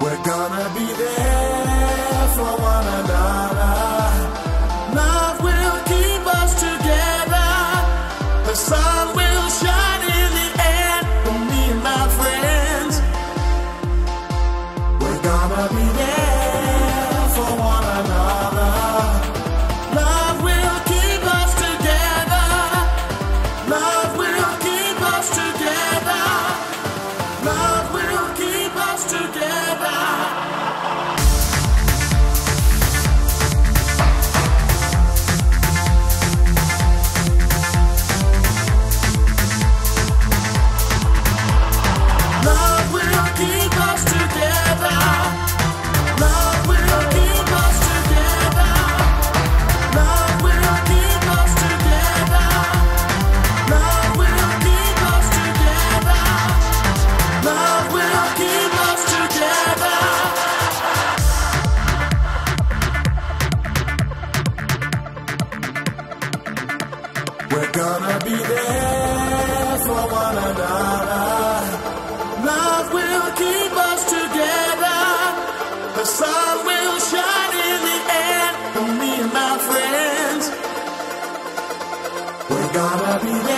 gonna be there for one another. Love will keep us together. The sun will shine in the end for me and my friends. We're gonna be there. be there for one another. Love will keep us together. The sun will shine in the end for me and my friends. We're gonna be there.